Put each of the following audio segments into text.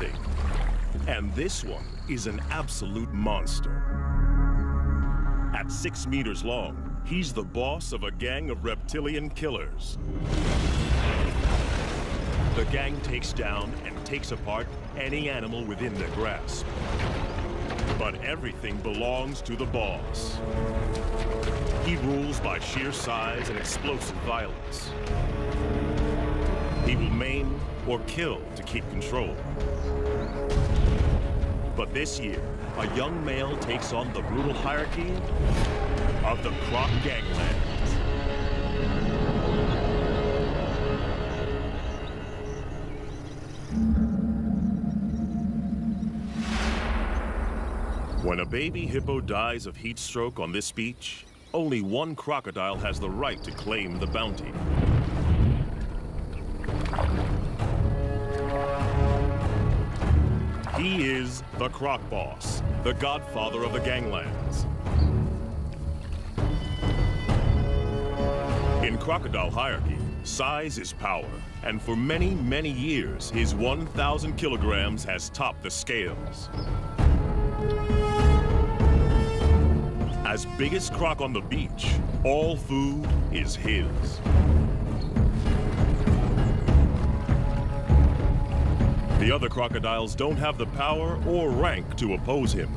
everything. And this one is an absolute monster. At six meters long, he's the boss of a gang of reptilian killers. The gang takes down and takes apart any animal within their grasp. But everything belongs to the boss. He rules by sheer size and explosive violence. He will maim or kill to keep control. But this year, a young male takes on the brutal hierarchy of the Croc Ganglands. When a baby hippo dies of heat stroke on this beach, only one crocodile has the right to claim the bounty. He is the Croc Boss, the godfather of the ganglands. In crocodile hierarchy, size is power, and for many, many years, his 1,000 kilograms has topped the scales. As biggest croc on the beach, all food is his. The other crocodiles don't have the power or rank to oppose him.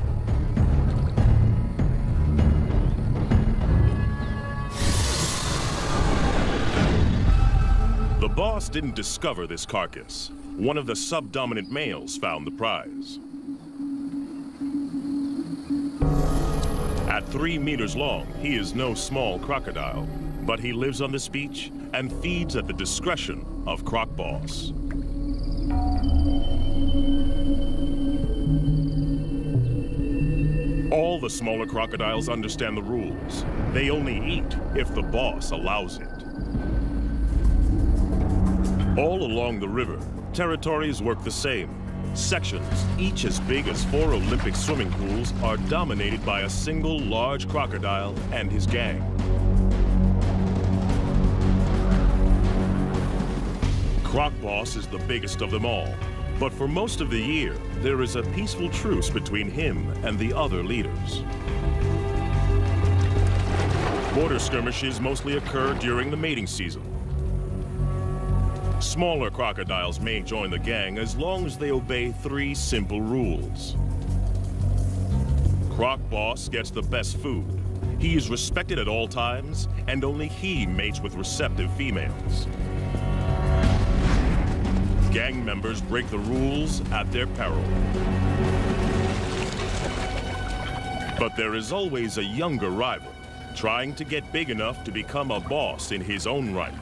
The boss didn't discover this carcass. One of the subdominant males found the prize. At three meters long, he is no small crocodile, but he lives on this beach and feeds at the discretion of Croc Boss. All the smaller crocodiles understand the rules. They only eat if the boss allows it. All along the river, territories work the same. Sections, each as big as four Olympic swimming pools, are dominated by a single large crocodile and his gang. Croc Boss is the biggest of them all, but for most of the year, there is a peaceful truce between him and the other leaders. Border skirmishes mostly occur during the mating season. Smaller crocodiles may join the gang as long as they obey three simple rules. Croc Boss gets the best food. He is respected at all times, and only he mates with receptive females. Gang members break the rules at their peril. But there is always a younger rival, trying to get big enough to become a boss in his own right.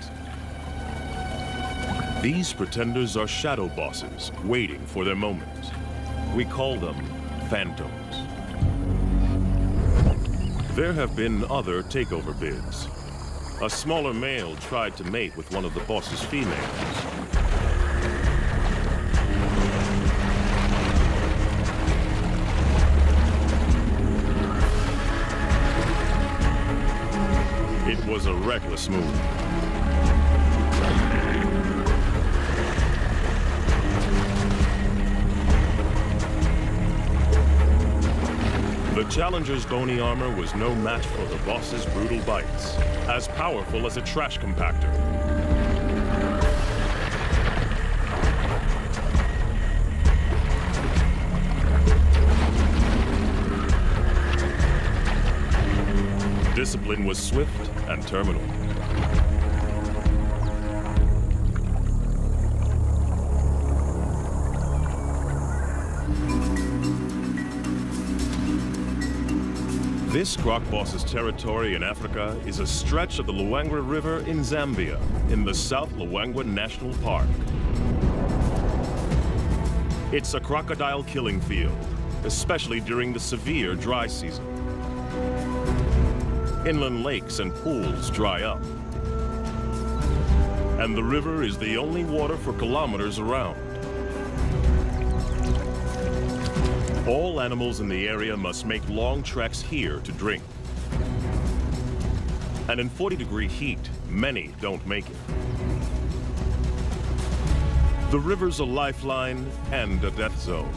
These pretenders are shadow bosses, waiting for their moment. We call them phantoms. There have been other takeover bids. A smaller male tried to mate with one of the boss's females. Was a reckless move. The Challenger's bony armor was no match for the boss's brutal bites, as powerful as a trash compactor. Discipline was swift and terminal. This Croc Boss's territory in Africa is a stretch of the Luangwa River in Zambia, in the South Luangwa National Park. It's a crocodile killing field, especially during the severe dry season. Inland lakes and pools dry up. And the river is the only water for kilometers around. All animals in the area must make long treks here to drink. And in 40 degree heat, many don't make it. The river's a lifeline and a death zone.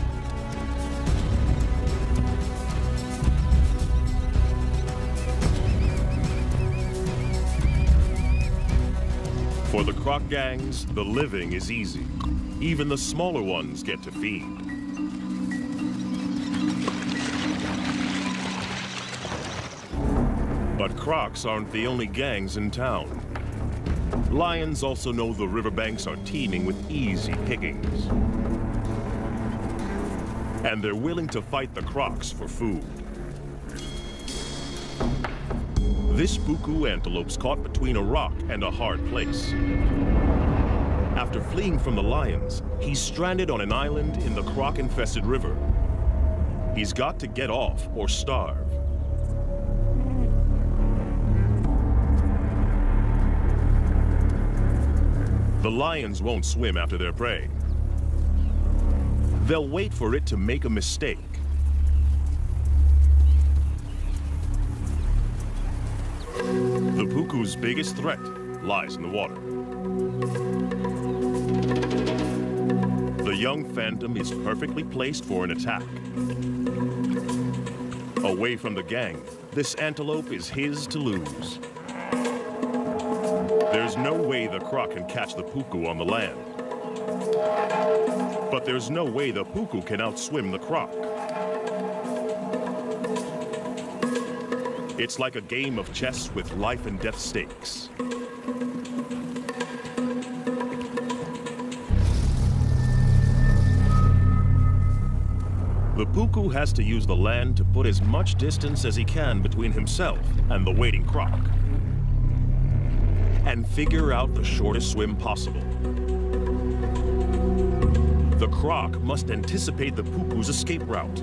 For the croc gangs, the living is easy. Even the smaller ones get to feed. But crocs aren't the only gangs in town. Lions also know the riverbanks are teeming with easy pickings. And they're willing to fight the crocs for food. This puku antelope's caught between a rock and a hard place. After fleeing from the lions, he's stranded on an island in the croc-infested river. He's got to get off or starve. The lions won't swim after their prey. They'll wait for it to make a mistake. Puku's biggest threat lies in the water. The young phantom is perfectly placed for an attack. Away from the gang, this antelope is his to lose. There's no way the croc can catch the puku on the land. But there's no way the puku can outswim the croc. It's like a game of chess with life and death stakes. The puku has to use the land to put as much distance as he can between himself and the waiting croc. And figure out the shortest swim possible. The croc must anticipate the puku's escape route.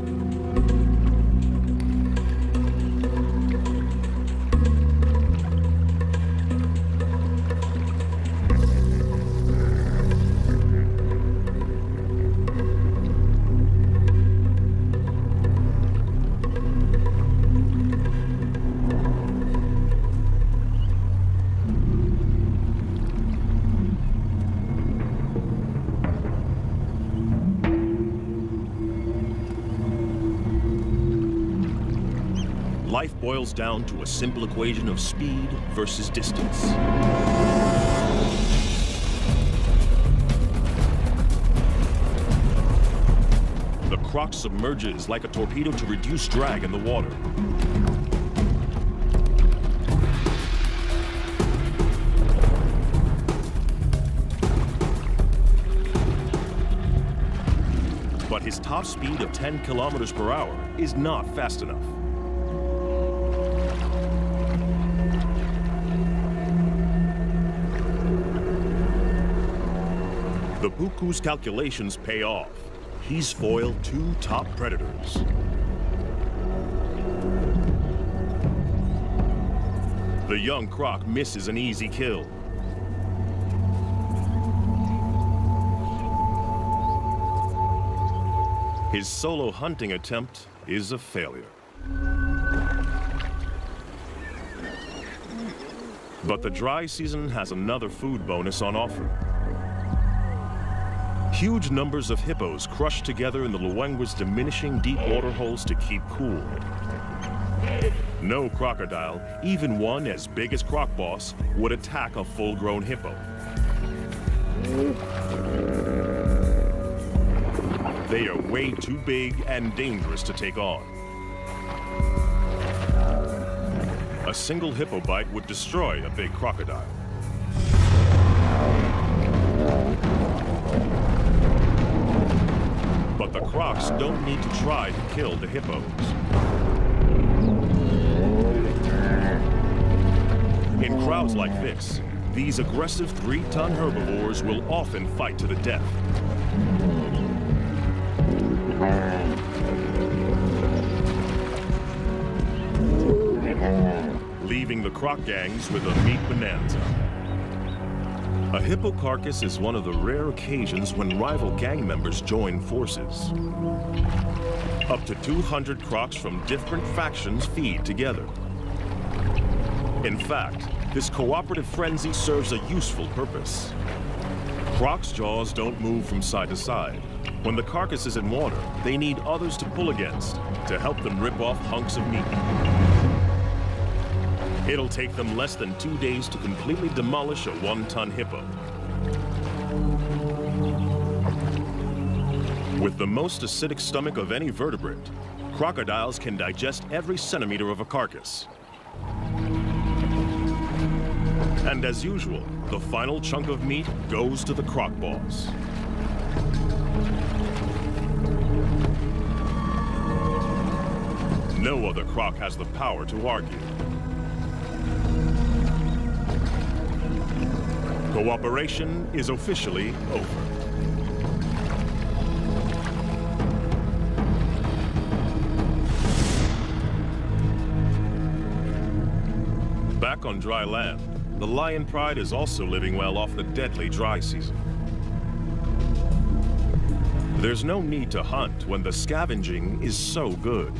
Boils down to a simple equation of speed versus distance. The croc submerges like a torpedo to reduce drag in the water. But his top speed of 10 kilometers per hour is not fast enough. The Puku's calculations pay off. He's foiled two top predators. The young croc misses an easy kill. His solo hunting attempt is a failure. But the dry season has another food bonus on offer. Huge numbers of hippos crush together in the Luangwa's diminishing deep water holes to keep cool. No crocodile, even one as big as Croc Boss, would attack a full-grown hippo. They are way too big and dangerous to take on. A single hippo bite would destroy a big crocodile. Crocs don't need to try to kill the hippos. In crowds like this, these aggressive three-ton herbivores will often fight to the death. Leaving the croc gangs with a meat bonanza. A hippo carcass is one of the rare occasions when rival gang members join forces. Up to 200 crocs from different factions feed together. In fact, this cooperative frenzy serves a useful purpose. Croc's jaws don't move from side to side. When the carcass is in water, they need others to pull against to help them rip off hunks of meat. It'll take them less than two days to completely demolish a one-ton hippo. With the most acidic stomach of any vertebrate, crocodiles can digest every centimeter of a carcass. And as usual, the final chunk of meat goes to the croc boss. No other croc has the power to argue. Cooperation is officially over. Back on dry land, the lion pride is also living well off the deadly dry season. There's no need to hunt when the scavenging is so good.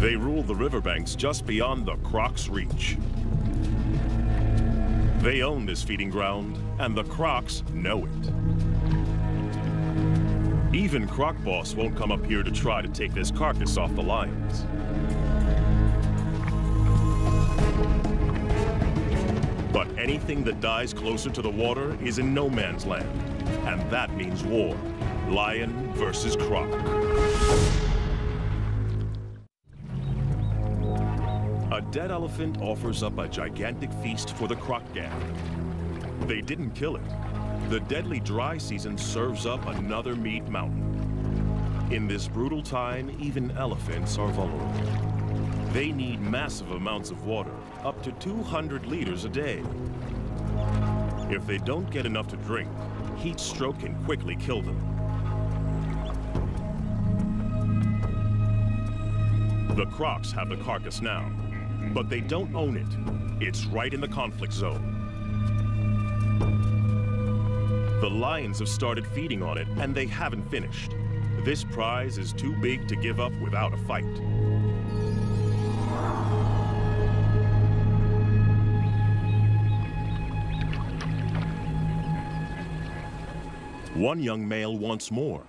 They rule the riverbanks just beyond the croc's reach. They own this feeding ground, and the crocs know it. Even Croc Boss won't come up here to try to take this carcass off the lions. But anything that dies closer to the water is in no man's land. And that means war. Lion versus croc. Dead elephant offers up a gigantic feast for the croc gang. They didn't kill it. The deadly dry season serves up another meat mountain. In this brutal time, even elephants are vulnerable. They need massive amounts of water, up to 200 liters a day. If they don't get enough to drink, heat stroke can quickly kill them. The Crocs have the carcass now, but they don't own it. It's right in the conflict zone. The lions have started feeding on it, and they haven't finished. This prize is too big to give up without a fight. One young male wants more.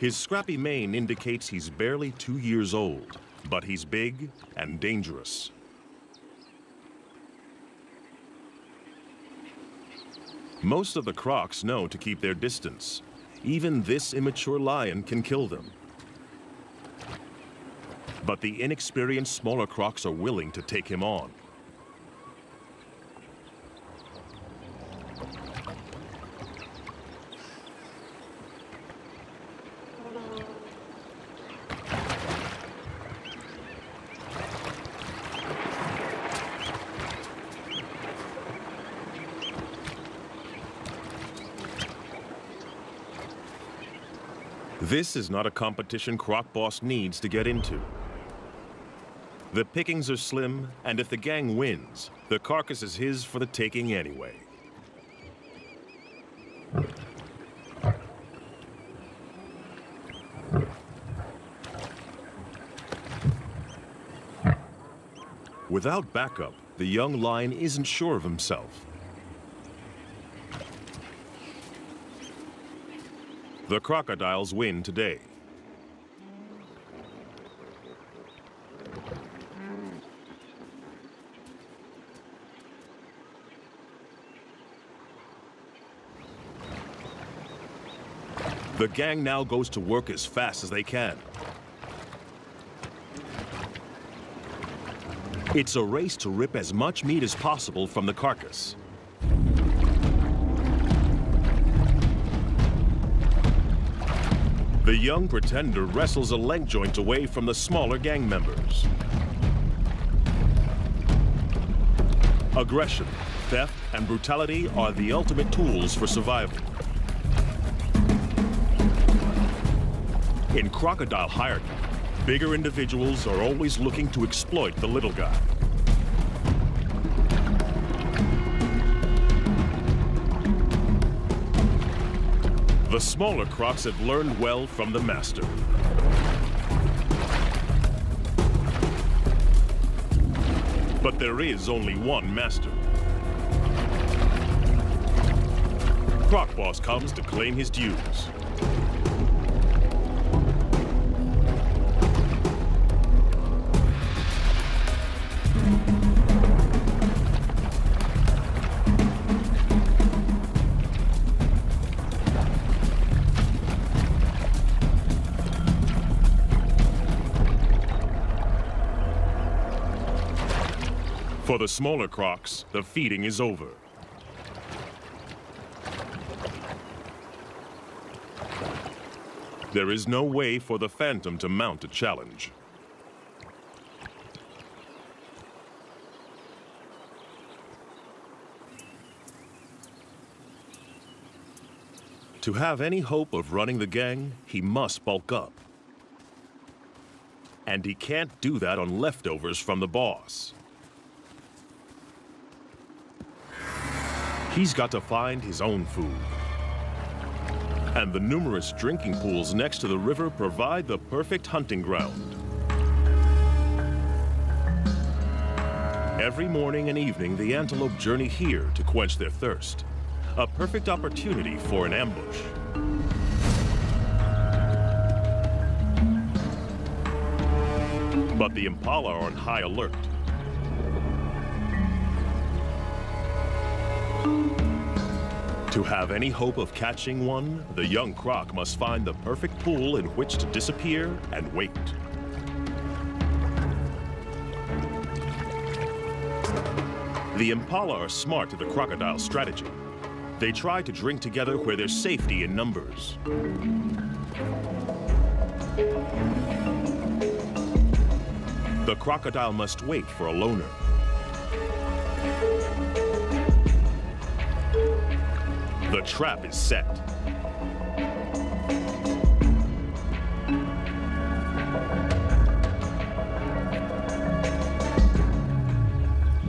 His scrappy mane indicates he's barely two years old, but he's big and dangerous. Most of the crocs know to keep their distance. Even this immature lion can kill them. But the inexperienced smaller crocs are willing to take him on. This is not a competition Croc Boss needs to get into. The pickings are slim, and if the gang wins, the carcass is his for the taking anyway. Without backup, the young lion isn't sure of himself. The crocodiles win today. The gang now goes to work as fast as they can. It's a race to rip as much meat as possible from the carcass. The young pretender wrestles a leg joint away from the smaller gang members. Aggression, theft, and brutality are the ultimate tools for survival. In crocodile hierarchy, bigger individuals are always looking to exploit the little guy. The smaller crocs have learned well from the master. But there is only one master. Croc Boss comes to claim his dues. For the smaller crocs, the feeding is over. There is no way for the Phantom to mount a challenge. To have any hope of running the gang, he must bulk up. And he can't do that on leftovers from the boss. He's got to find his own food. And the numerous drinking pools next to the river provide the perfect hunting ground. Every morning and evening, the antelope journey here to quench their thirst. A perfect opportunity for an ambush. But the impala are on high alert. To have any hope of catching one, the young croc must find the perfect pool in which to disappear and wait. The impala are smart to the crocodile strategy. They try to drink together where there's safety in numbers. The crocodile must wait for a loner. The trap is set.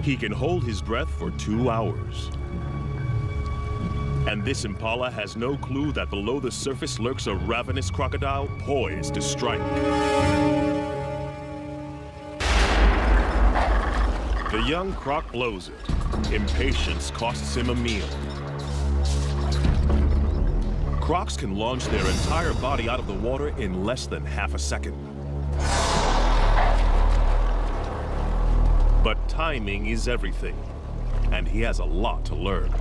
He can hold his breath for two hours. And this impala has no clue that below the surface lurks a ravenous crocodile poised to strike. The young croc blows it. Impatience costs him a meal. Crocs can launch their entire body out of the water in less than half a second. But timing is everything, and he has a lot to learn.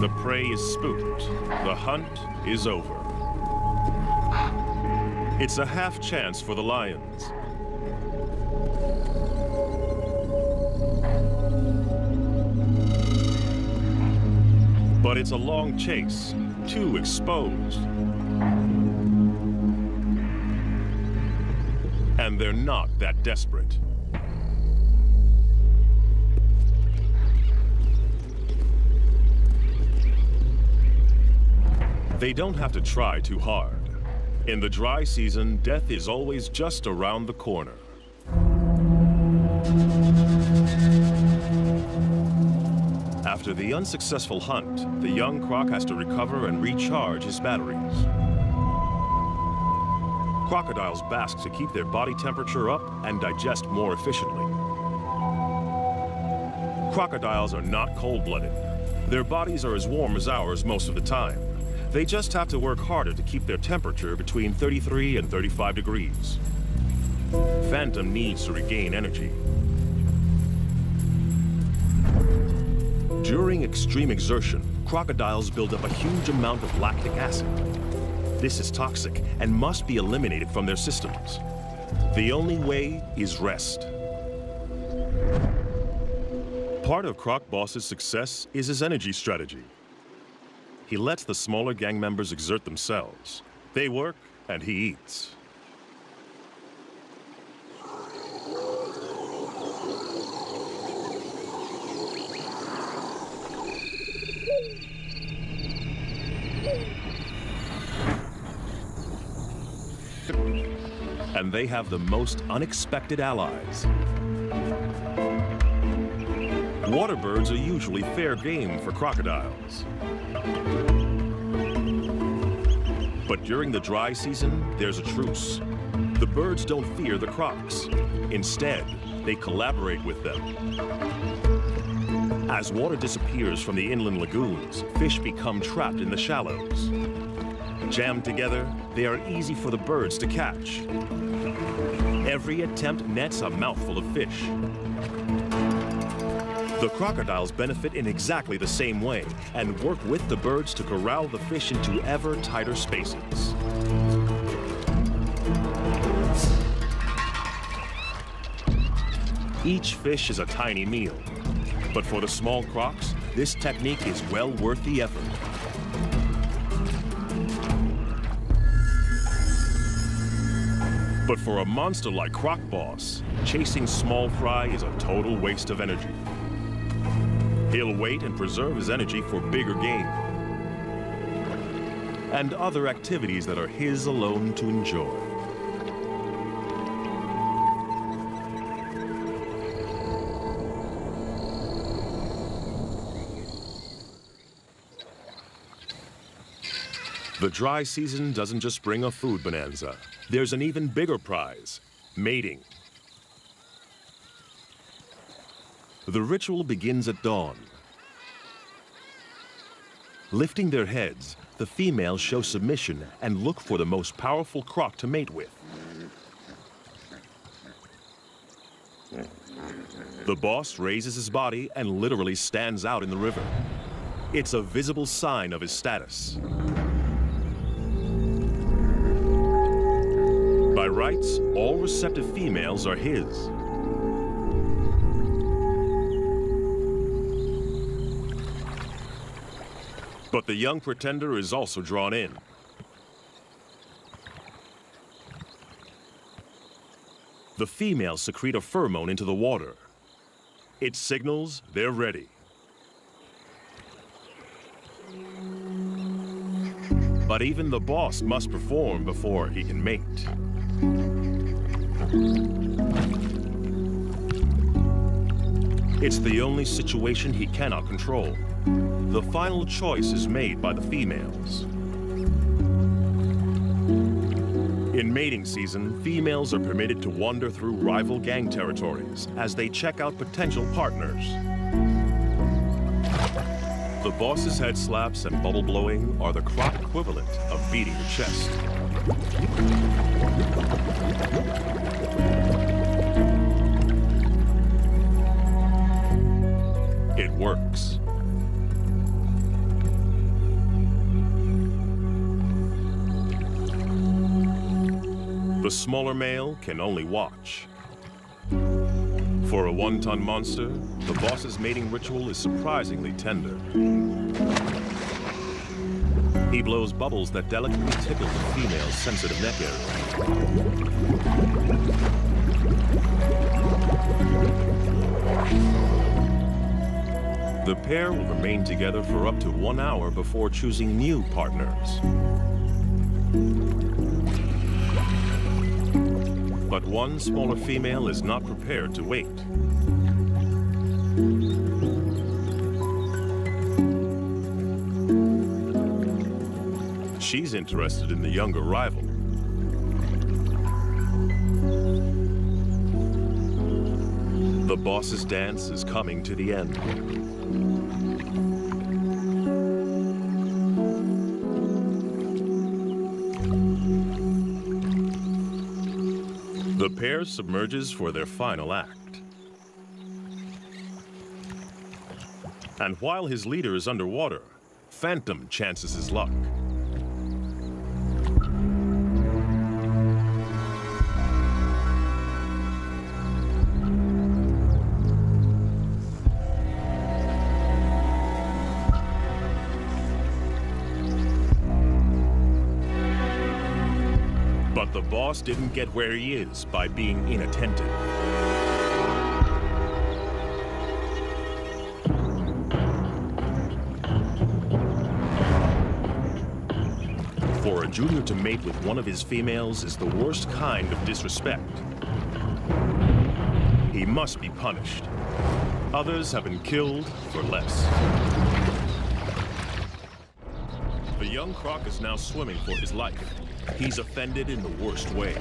The prey is spooked. The hunt is over. It's a half chance for the lions. But it's a long chase, too exposed. And they're not that desperate. They don't have to try too hard. In the dry season, death is always just around the corner. After the unsuccessful hunt, the young croc has to recover and recharge his batteries. Crocodiles bask to keep their body temperature up and digest more efficiently. Crocodiles are not cold-blooded. Their bodies are as warm as ours most of the time. They just have to work harder to keep their temperature between 33 and 35 degrees. Phantom needs to regain energy. During extreme exertion, crocodiles build up a huge amount of lactic acid. This is toxic and must be eliminated from their systems. The only way is rest. Part of Croc Boss's success is his energy strategy. He lets the smaller gang members exert themselves. They work, and he eats. And they have the most unexpected allies. Waterbirds are usually fair game for crocodiles. But during the dry season, there's a truce. The birds don't fear the crocs. Instead, they collaborate with them. As water disappears from the inland lagoons, fish become trapped in the shallows. Jammed together, they are easy for the birds to catch. Every attempt nets a mouthful of fish. The crocodiles benefit in exactly the same way and work with the birds to corral the fish into ever tighter spaces. Each fish is a tiny meal, but for the small crocs, this technique is well worth the effort. But for a monster like Croc Boss, chasing small fry is a total waste of energy. He'll wait and preserve his energy for bigger game and other activities that are his alone to enjoy. The dry season doesn't just bring a food bonanza. There's an even bigger prize, mating. The ritual begins at dawn. Lifting their heads, the females show submission and look for the most powerful croc to mate with. The boss raises his body and literally stands out in the river. It's a visible sign of his status. Rights, all receptive females are his. But the young pretender is also drawn in. The females secrete a pheromone into the water. It signals they're ready. But even the boss must perform before he can mate. It's the only situation he cannot control. The final choice is made by the females. In mating season, females are permitted to wander through rival gang territories as they check out potential partners. The boss's head slaps and bubble blowing are the croc equivalent of beating the chest. It works. The smaller male can only watch. For a one-ton monster, the boss's mating ritual is surprisingly tender. He blows bubbles that delicately tickle the female's sensitive neck area. The pair will remain together for up to one hour before choosing new partners. But one smaller female is not prepared to wait. She's interested in the younger rival. The boss's dance is coming to the end. The pair submerges for their final act. And while his leader is underwater, Phantom chances his luck. Boss didn't get where he is by being inattentive. For a junior to mate with one of his females is the worst kind of disrespect. He must be punished. Others have been killed for less. The young croc is now swimming for his life. He's offended in the worst way.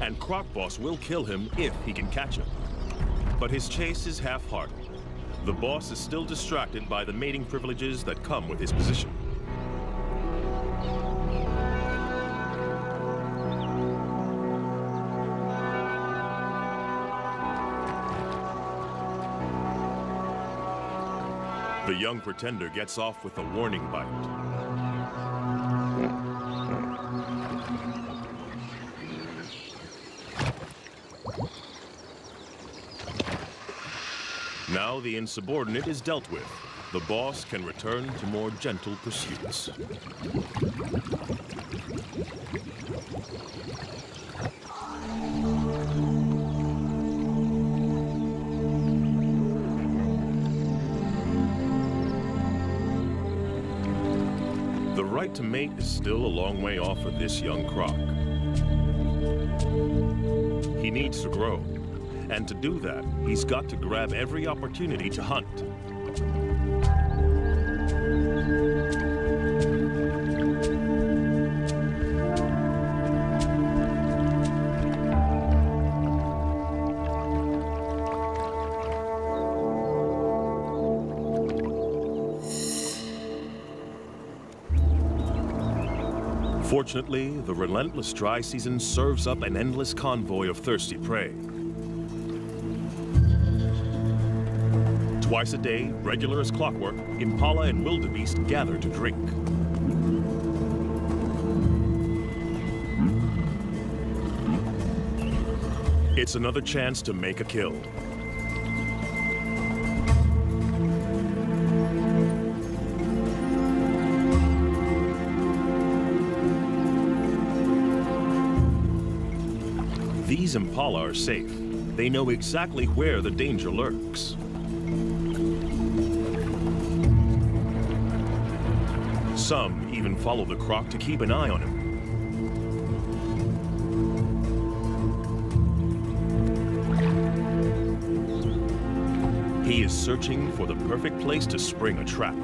and Croc Boss will kill him if he can catch him. But his chase is half-hearted. The boss is still distracted by the mating privileges that come with his position. The young pretender gets off with a warning bite. The insubordinate is dealt with. The boss can return to more gentle pursuits. The right to mate is still a long way off for this young croc. He needs to grow. And to do that, he's got to grab every opportunity to hunt. Fortunately, the relentless dry season serves up an endless convoy of thirsty prey. Twice a day, regular as clockwork, impala and wildebeest gather to drink. It's another chance to make a kill. These impala are safe. They know exactly where the danger lurks. Some even follow the croc to keep an eye on him. He is searching for the perfect place to spring a trap.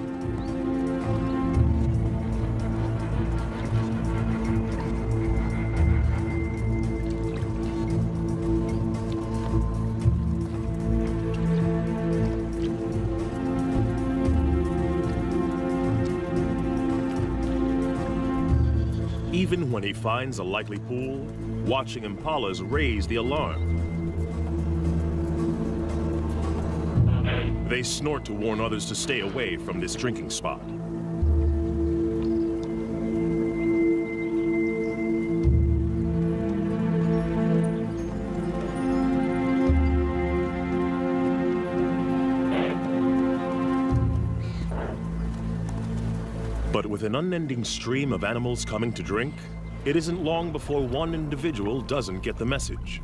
When he finds a likely pool, watching impalas raise the alarm. They snort to warn others to stay away from this drinking spot. But with an unending stream of animals coming to drink, it isn't long before one individual doesn't get the message.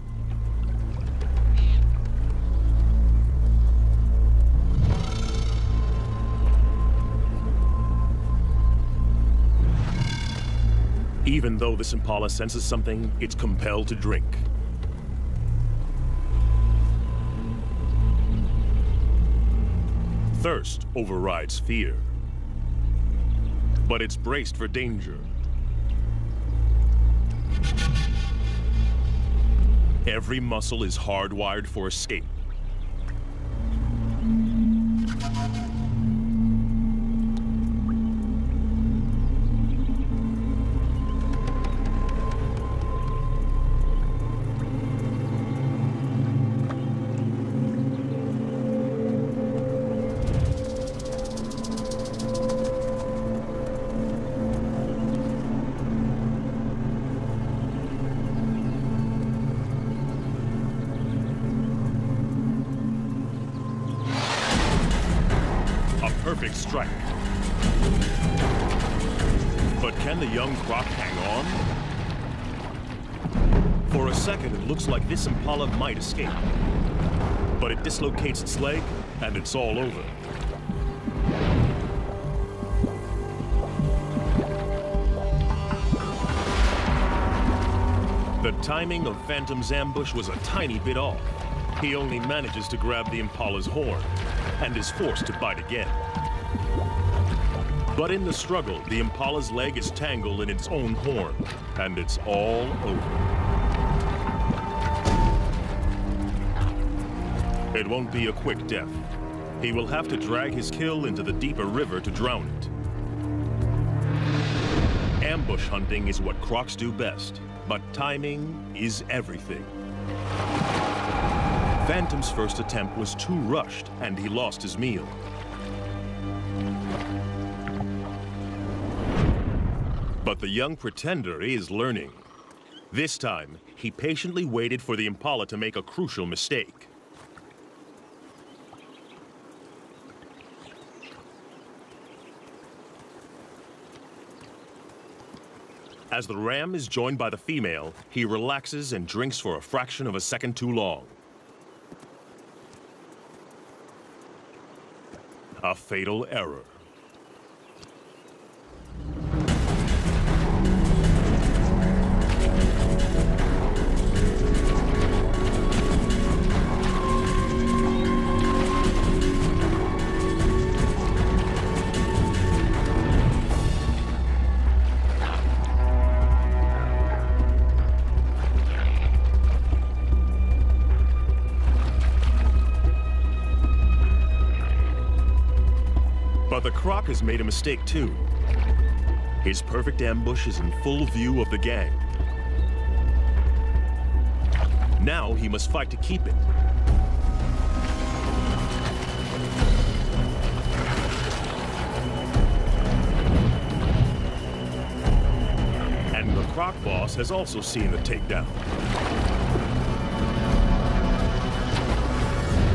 Even though this impala senses something, it's compelled to drink. Thirst overrides fear. But it's braced for danger. Every muscle is hardwired for escape. it's all over. The timing of Phantom's ambush was a tiny bit off. He only manages to grab the Impala's horn and is forced to bite again. But in the struggle, the Impala's leg is tangled in its own horn, and it's all over. It won't be a quick death. He will have to drag his kill into the deeper river to drown it. Ambush hunting is what crocs do best, but timing is everything. Phantom's first attempt was too rushed, and he lost his meal. But the young pretender is learning. This time, he patiently waited for the Impala to make a crucial mistake. As the ram is joined by the female, he relaxes and drinks for a fraction of a second too long. A fatal error. Made a mistake too. His perfect ambush is in full view of the gang. Now he must fight to keep it. And the croc boss has also seen the takedown.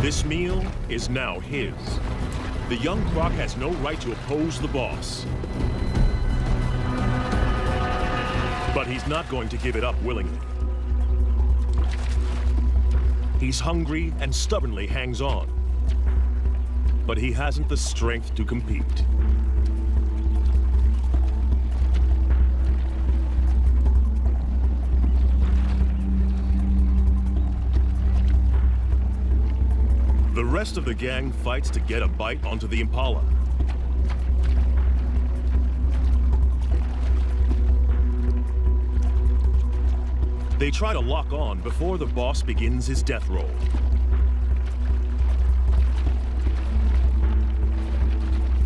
This meal is now his. The young croc has no right to oppose the boss. But he's not going to give it up willingly. He's hungry and stubbornly hangs on. But he hasn't the strength to compete. Rest of the gang fights to get a bite onto the Impala. They try to lock on before the boss begins his death roll.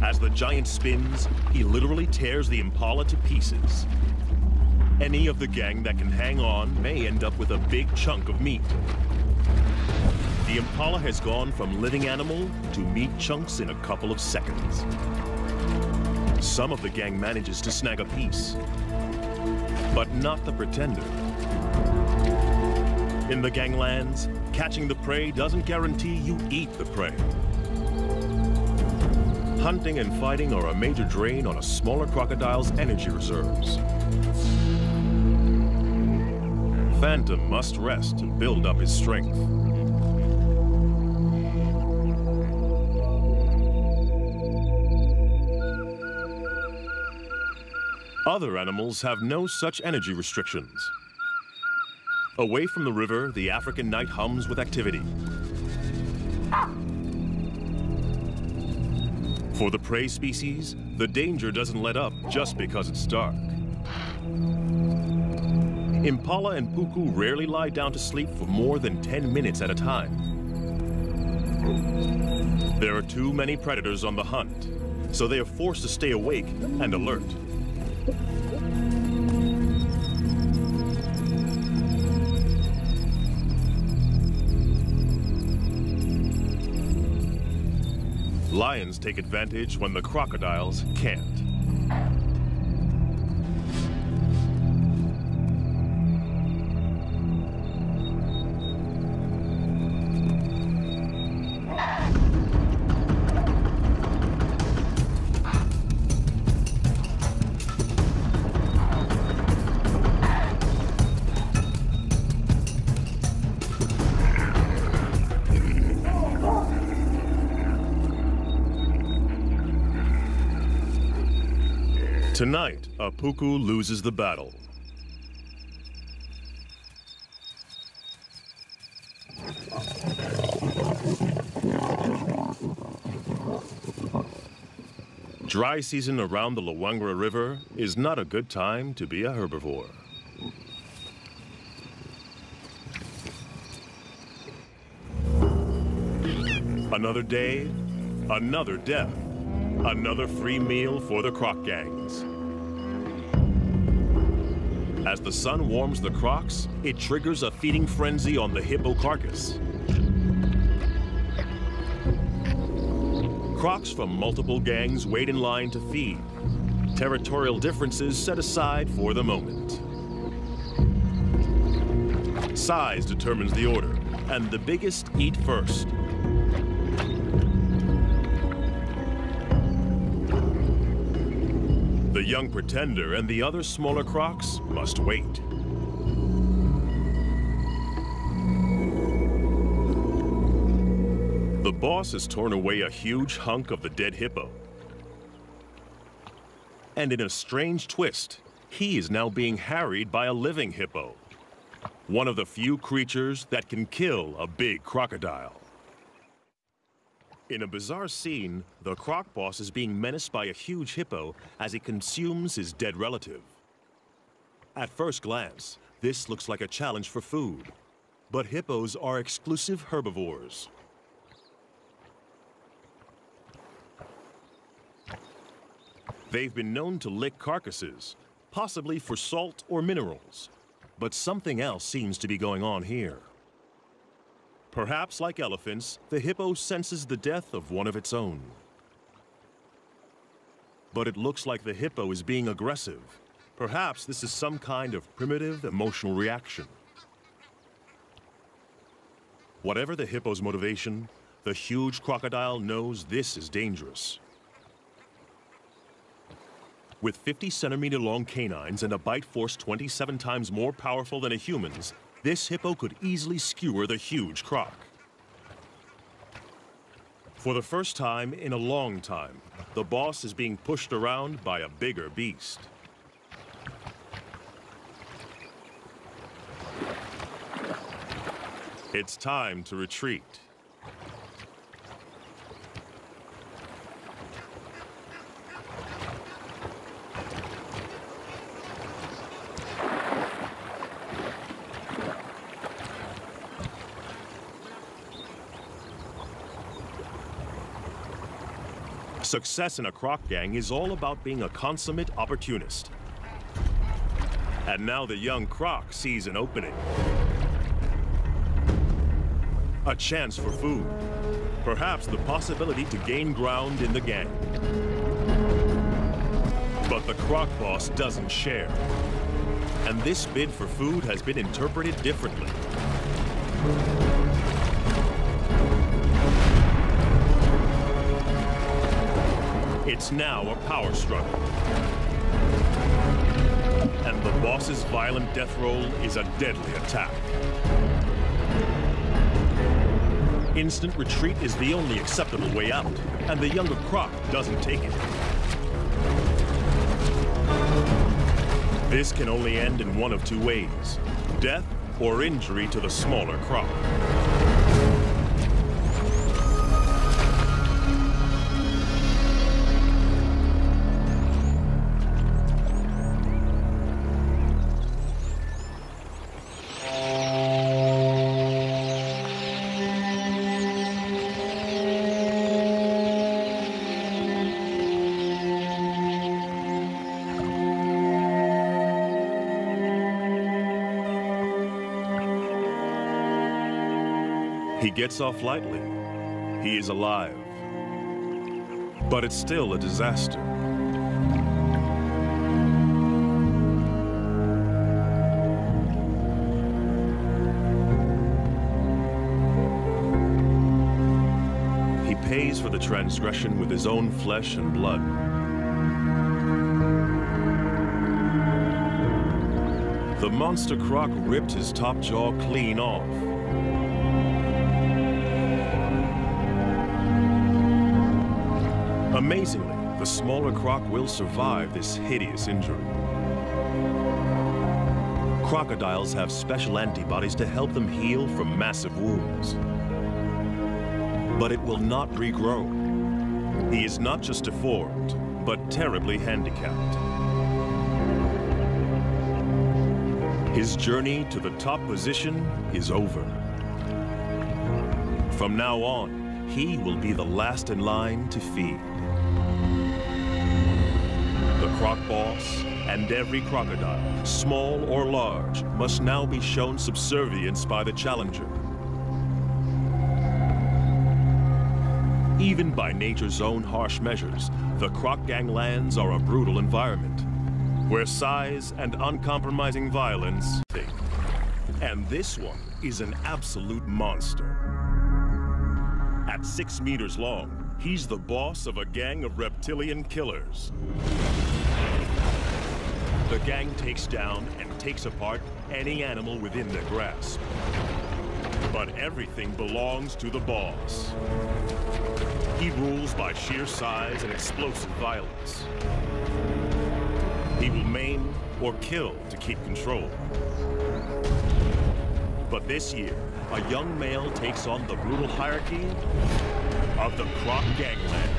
As the giant spins, he literally tears the Impala to pieces. Any of the gang that can hang on may end up with a big chunk of meat. The Impala has gone from living animal to meat chunks in a couple of seconds. Some of the gang manages to snag a piece, but not the pretender. In the ganglands, catching the prey doesn't guarantee you eat the prey. Hunting and fighting are a major drain on a smaller crocodile's energy reserves. Phantom must rest to build up his strength. Other animals have no such energy restrictions. Away from the river, the African night hums with activity. For the prey species, the danger doesn't let up just because it's dark. Impala and puku rarely lie down to sleep for more than 10 minutes at a time. There are too many predators on the hunt, so they are forced to stay awake and alert. Lions take advantage when the crocodiles can't. Tonight, a puku loses the battle. Dry season around the Luangwa River is not a good time to be a herbivore. Another day, another death, another free meal for the croc gangs. As the sun warms the crocs, it triggers a feeding frenzy on the hippo carcass. Crocs from multiple gangs wait in line to feed. Territorial differences set aside for the moment. Size determines the order, and the biggest eat first. Young pretender and the other smaller crocs must wait. The boss has torn away a huge hunk of the dead hippo. And in a strange twist, he is now being harried by a living hippo. One of the few creatures that can kill a big crocodile. In a bizarre scene, the croc boss is being menaced by a huge hippo as he consumes his dead relative. At first glance, this looks like a challenge for food. But hippos are exclusive herbivores. They've been known to lick carcasses, possibly for salt or minerals. But something else seems to be going on here. Perhaps like elephants, the hippo senses the death of one of its own. But it looks like the hippo is being aggressive. Perhaps this is some kind of primitive emotional reaction. Whatever the hippo's motivation, the huge crocodile knows this is dangerous. With 50 centimeter long canines and a bite force 27 times more powerful than a human's, this hippo could easily skewer the huge croc. For the first time in a long time, the boss is being pushed around by a bigger beast. It's time to retreat. Success in a croc gang is all about being a consummate opportunist. And now the young croc sees an opening. A chance for food. Perhaps the possibility to gain ground in the gang. But the croc boss doesn't share. And this bid for food has been interpreted differently. It's now a power struggle. And the boss's violent death roll is a deadly attack. Instant retreat is the only acceptable way out, and the younger Croc doesn't take it. This can only end in one of two ways, death or injury to the smaller Croc. Gets off lightly. He is alive. But it's still a disaster. He pays for the transgression with his own flesh and blood. The monster croc ripped his top jaw clean off. Amazingly, the smaller croc will survive this hideous injury. Crocodiles have special antibodies to help them heal from massive wounds. But it will not regrow. He is not just deformed, but terribly handicapped. His journey to the top position is over. From now on, he will be the last in line to feed. Croc boss and every crocodile, small or large, must now be shown subservience by the challenger. Even by nature's own harsh measures, the Croc Ganglands are a brutal environment, where size and uncompromising violence. And this one is an absolute monster. At six meters long, he's the boss of a gang of reptilian killers. The gang takes down and takes apart any animal within their grasp. But everything belongs to the boss. He rules by sheer size and explosive violence. He will maim or kill to keep control. But this year, a young male takes on the brutal hierarchy of the Croc Ganglands.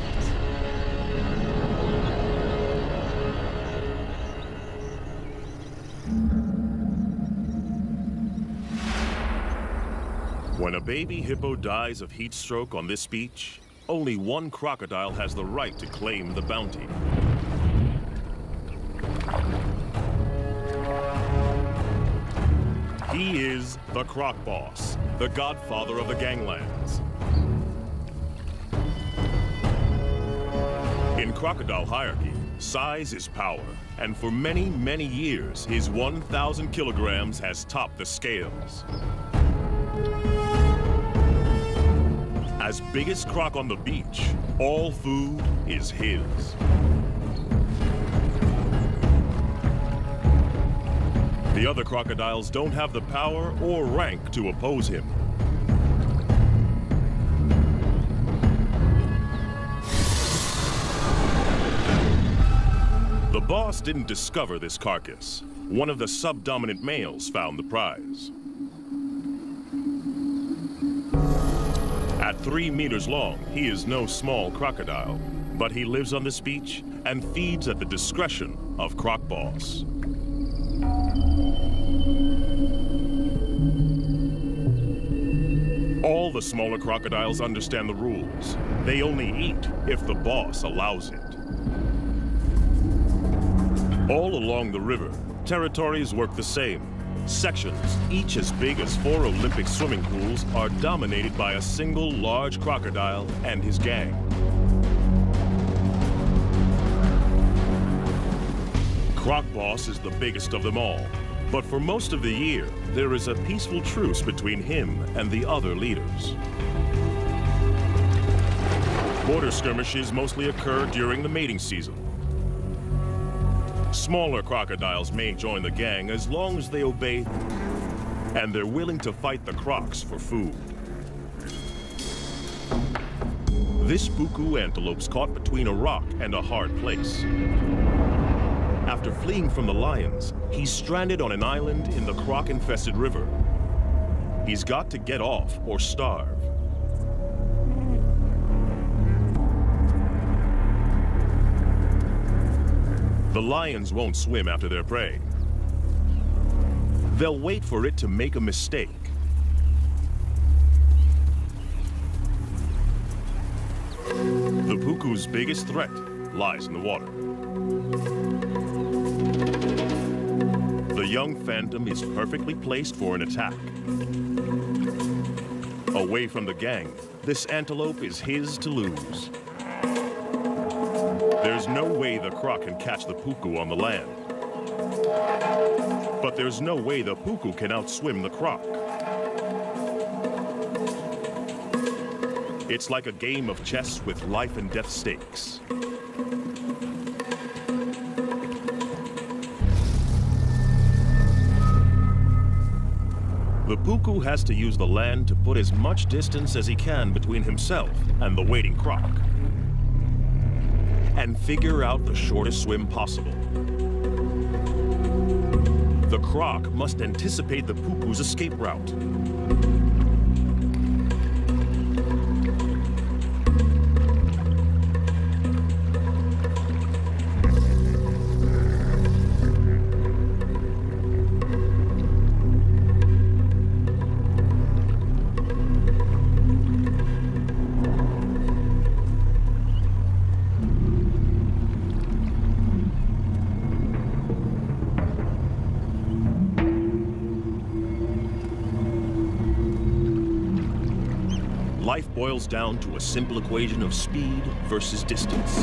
When a baby hippo dies of heat stroke on this beach, only one crocodile has the right to claim the bounty. He is the Croc Boss, the godfather of the ganglands. In crocodile hierarchy, size is power, and for many, many years, his 1,000 kilograms has topped the scales. As biggest croc on the beach, all food is his. The other crocodiles don't have the power or rank to oppose him. The boss didn't discover this carcass. One of the subdominant males found the prize. Three meters long, he is no small crocodile, but he lives on this beach and feeds at the discretion of Croc Boss. All the smaller crocodiles understand the rules. They only eat if the boss allows it. All along the river, territories work the same. Sections, each as big as four Olympic swimming pools, are dominated by a single large crocodile and his gang. Croc Boss is the biggest of them all, but for most of the year, there is a peaceful truce between him and the other leaders. Border skirmishes mostly occur during the mating season. Smaller crocodiles may join the gang as long as they obey and they're willing to fight the crocs for food. This puku antelope's caught between a rock and a hard place. After fleeing from the lions, he's stranded on an island in the croc-infested river. He's got to get off or starve. The lions won't swim after their prey. They'll wait for it to make a mistake. The puku's biggest threat lies in the water. The young phantom is perfectly placed for an attack. Away from the gang, this antelope is his to lose. There's no way the croc can catch the puku on the land. But there's no way the puku can outswim the croc. It's like a game of chess with life and death stakes. The puku has to use the land to put as much distance as he can between himself and the waiting croc and figure out the shortest swim possible. The croc must anticipate the puku's escape route. Boils down to a simple equation of speed versus distance.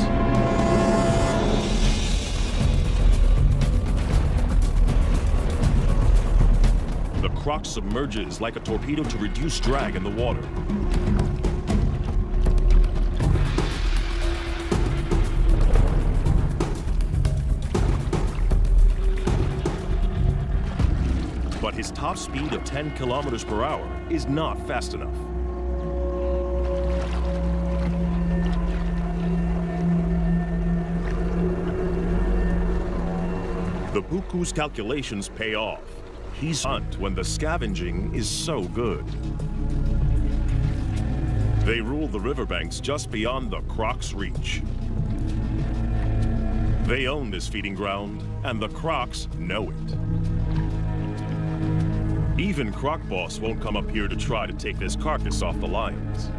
The croc submerges like a torpedo to reduce drag in the water. But his top speed of 10 kilometers per hour is not fast enough. The calculations pay off. He's hunt when the scavenging is so good. They rule the riverbanks just beyond the Croc's reach. They own this feeding ground, and the Crocs know it. Even Croc Boss won't come up here to try to take this carcass off the lions.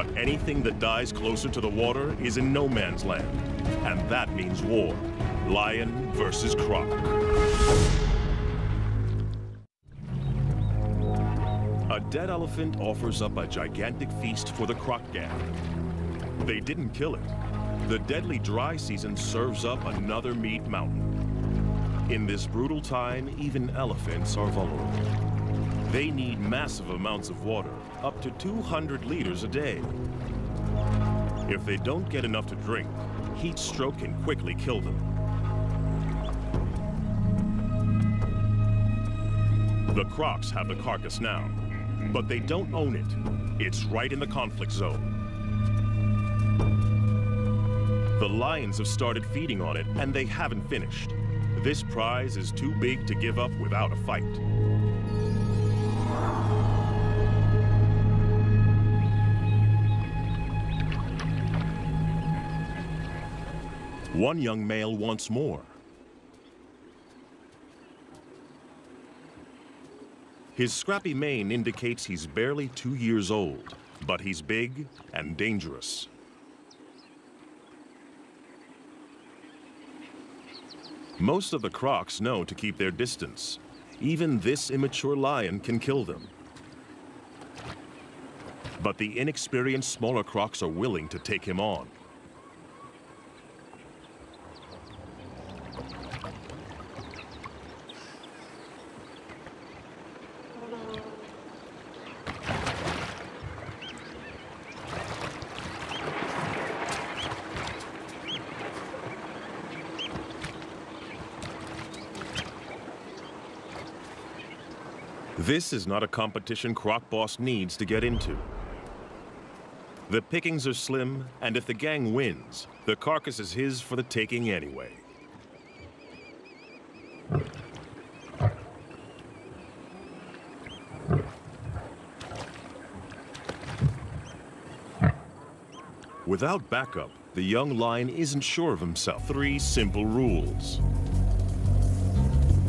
But anything that dies closer to the water is in no man's land. And that means war. Lion versus Croc. A dead elephant offers up a gigantic feast for the Croc gang. They didn't kill it. The deadly dry season serves up another meat mountain. In this brutal time, even elephants are vulnerable. They need massive amounts of water, up to 200 liters a day. If they don't get enough to drink, heat stroke can quickly kill them. The Crocs have the carcass now, but they don't own it. It's right in the conflict zone. The lions have started feeding on it, and they haven't finished. This prize is too big to give up without a fight. One young male wants more. His scrappy mane indicates he's barely two years old, but he's big and dangerous. Most of the crocs know to keep their distance. Even this immature lion can kill them. But the inexperienced smaller crocs are willing to take him on. This is not a competition Croc Boss needs to get into. The pickings are slim, and if the gang wins, the carcass is his for the taking anyway. Without backup, the young lion isn't sure of himself. Three simple rules.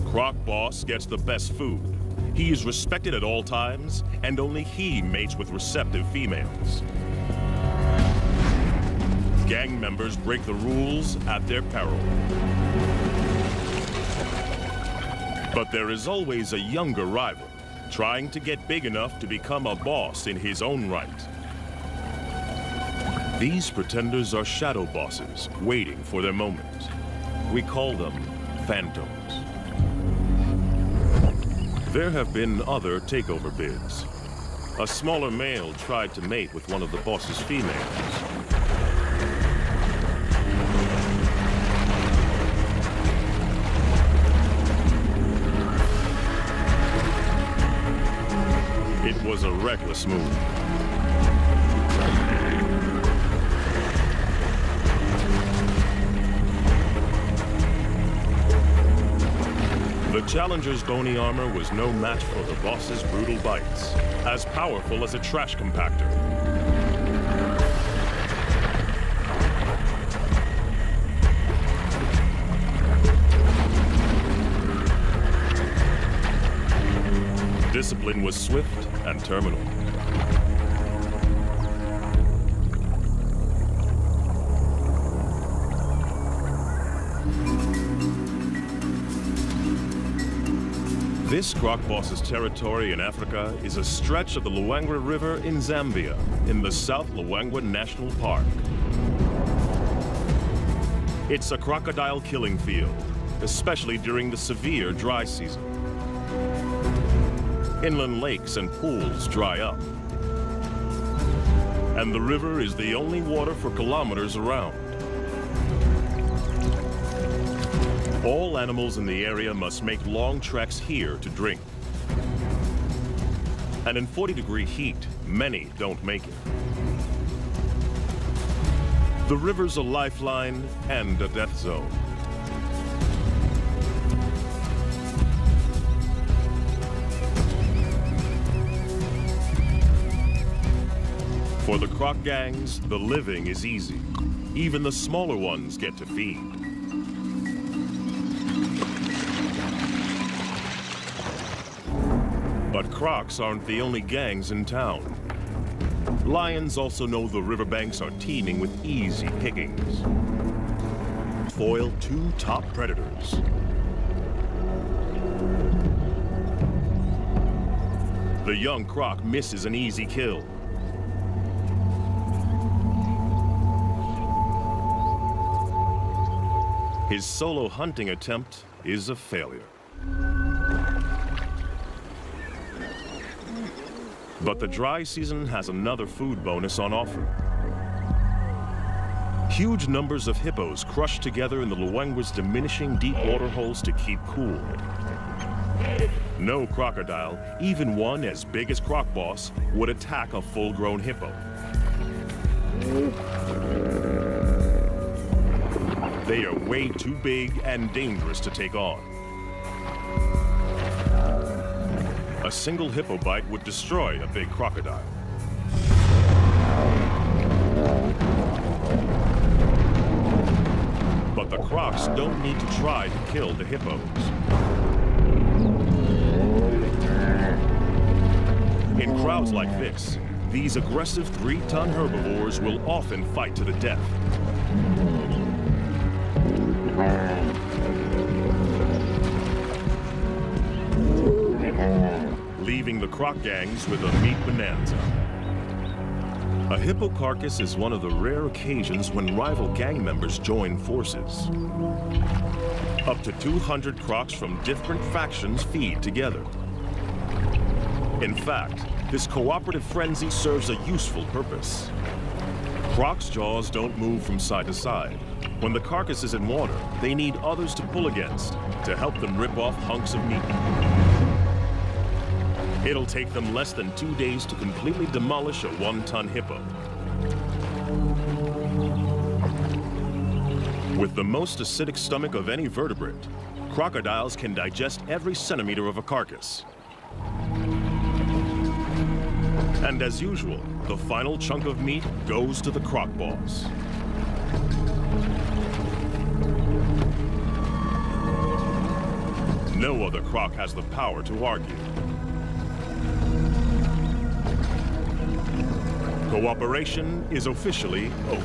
Croc Boss gets the best food. He is respected at all times, and only he mates with receptive females. Gang members break the rules at their peril. But there is always a younger rival, trying to get big enough to become a boss in his own right. These pretenders are shadow bosses, waiting for their moment. We call them phantoms. There have been other takeover bids. A smaller male tried to mate with one of the boss's females. It was a reckless move. The Challenger's bony armor was no match for the boss's brutal bites, as powerful as a trash compactor. Discipline was swift and terminal. This croc boss's territory in Africa is a stretch of the Luangwa River in Zambia, in the South Luangwa National Park. It's a crocodile killing field, especially during the severe dry season. Inland lakes and pools dry up. And the river is the only water for kilometers around. All animals in the area must make long treks here to drink. And in 40 degree heat, many don't make it. The river's a lifeline and a death zone. For the croc gangs, the living is easy. Even the smaller ones get to feed. Crocs aren't the only gangs in town. Lions also know the riverbanks are teeming with easy pickings. Foil two top predators. The young croc misses an easy kill. His solo hunting attempt is a failure. But the dry season has another food bonus on offer. Huge numbers of hippos crushed together in the Luangwa's diminishing deep water holes to keep cool. No crocodile, even one as big as Croc Boss, would attack a full-grown hippo. They are way too big and dangerous to take on. A single hippo bite would destroy a big crocodile. But the crocs don't need to try to kill the hippos. In crowds like this, these aggressive three-ton herbivores will often fight to the death. Leaving the croc gangs with a meat bonanza. A hippo carcass is one of the rare occasions when rival gang members join forces. Up to 200 crocs from different factions feed together. In fact, this cooperative frenzy serves a useful purpose. Croc's jaws don't move from side to side. When the carcass is in water, they need others to pull against to help them rip off hunks of meat. It'll take them less than two days to completely demolish a one-ton hippo. With the most acidic stomach of any vertebrate, crocodiles can digest every centimeter of a carcass. And as usual, the final chunk of meat goes to the croc boss. No other croc has the power to argue. Cooperation is officially over.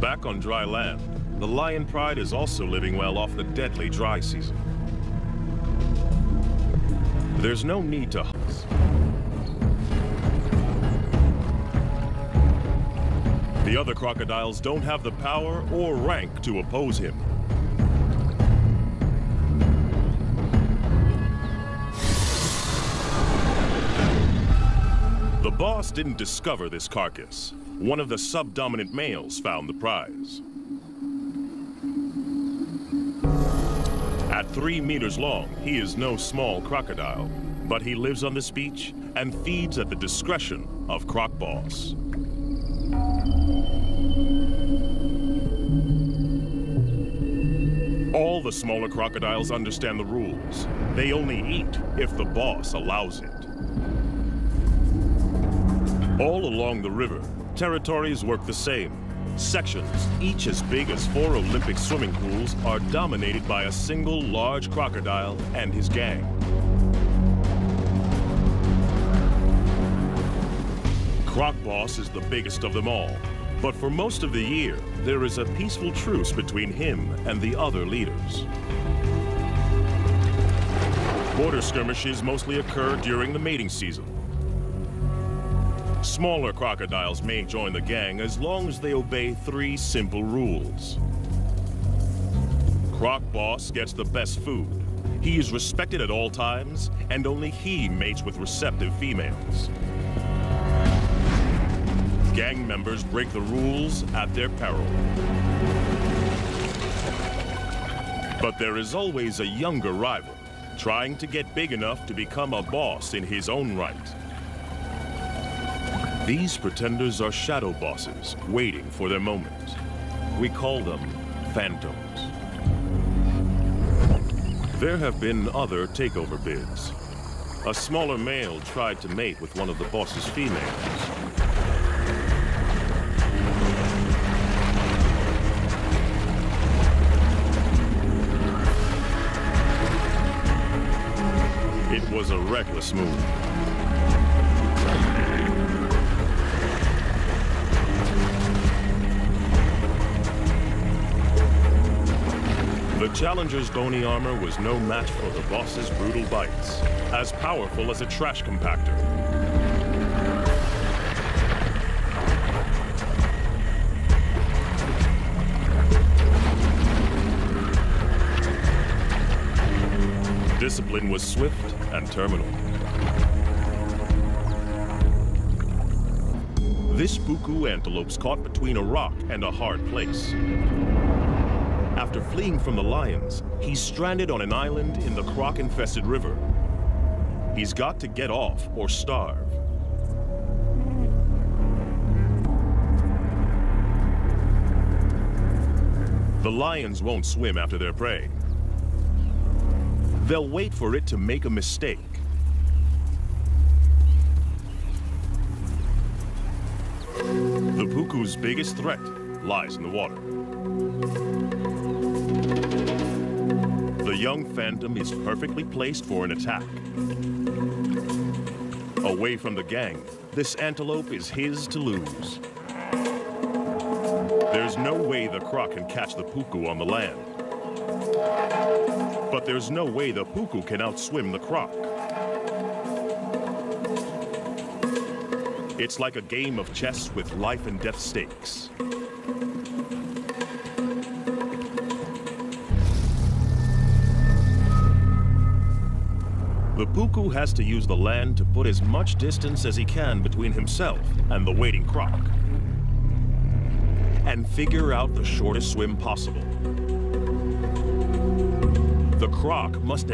Back on dry land, the lion pride is also living well off the deadly dry season. There's no need to hunt. The other crocodiles don't have the power or rank to oppose him. Boss didn't discover this carcass. One of the subdominant males found the prize. At three meters long, he is no small crocodile, but he lives on this beach and feeds at the discretion of Croc Boss. All the smaller crocodiles understand the rules. They only eat if the boss allows it. All along the river, territories work the same. Sections, each as big as four Olympic swimming pools, are dominated by a single large crocodile and his gang. Croc Boss is the biggest of them all, but for most of the year, there is a peaceful truce between him and the other leaders. Border skirmishes mostly occur during the mating season. Smaller crocodiles may join the gang as long as they obey three simple rules. Croc Boss gets the best food. He is respected at all times, and only he mates with receptive females. Gang members break the rules at their peril. But there is always a younger rival, trying to get big enough to become a boss in his own right. These pretenders are shadow bosses, waiting for their moment. We call them phantoms. There have been other takeover bids. A smaller male tried to mate with one of the boss's females. It was a reckless move. Challenger's bony armor was no match for the boss's brutal bites, as powerful as a trash compactor. Discipline was swift and terminal. This puku antelope's caught between a rock and a hard place. After fleeing from the lions, he's stranded on an island in the croc-infested river. He's got to get off or starve. The lions won't swim after their prey. They'll wait for it to make a mistake. The Puku's biggest threat lies in the water. Young Phantom is perfectly placed for an attack. Away from the gang, this antelope is his to lose. There's no way the croc can catch the Puku on the land. But there's no way the Puku can outswim the croc. It's like a game of chess with life and death stakes. The Puku has to use the land to put as much distance as he can between himself and the waiting croc. And figure out the shortest swim possible. The croc must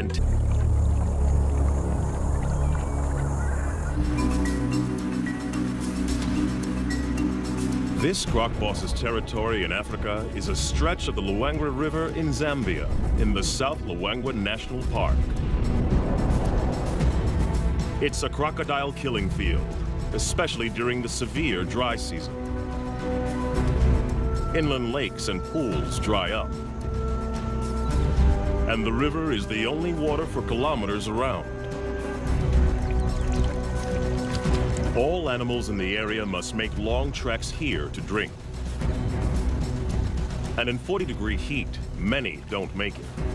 This croc boss's territory in Africa is a stretch of the Luangwa River in Zambia, in the South Luangwa National Park. It's a crocodile killing field, especially during the severe dry season. Inland lakes and pools dry up. And the river is the only water for kilometers around. All animals in the area must make long treks here to drink. And in 40 degree heat, many don't make it.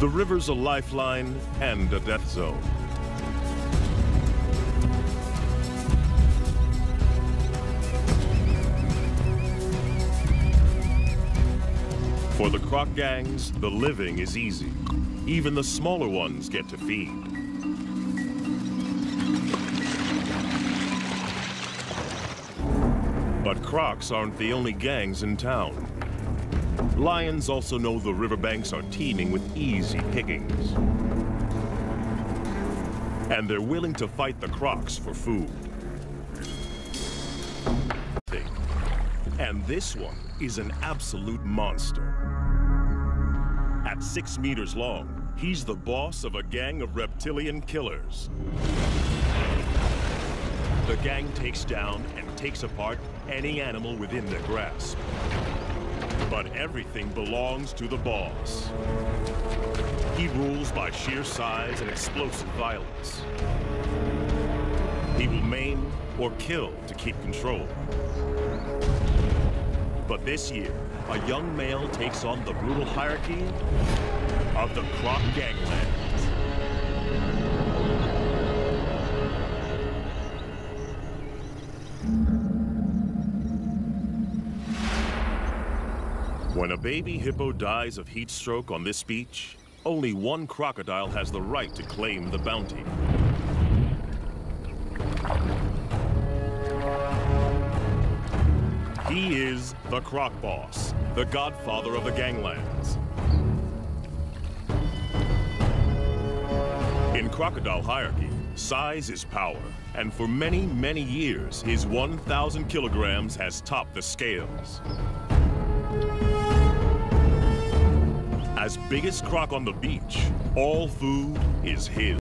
The river's a lifeline and a death zone. For the croc gangs, the living is easy. Even the smaller ones get to feed. But crocs aren't the only gangs in town. Lions also know the riverbanks are teeming with easy pickings. And they're willing to fight the crocs for food. And this one is an absolute monster. At six meters long, he's the boss of a gang of reptilian killers. The gang takes down and takes apart any animal within their grasp. But everything belongs to the boss. He rules by sheer size and explosive violence. He will maim or kill to keep control. But this year, a young male takes on the brutal hierarchy of the Croc Ganglands. When a baby hippo dies of heat stroke on this beach, only one crocodile has the right to claim the bounty. He is the Croc Boss, the godfather of the ganglands. In crocodile hierarchy, size is power, and for many, many years, his 1,000 kilograms has topped the scales. As biggest croc on the beach, all food is his.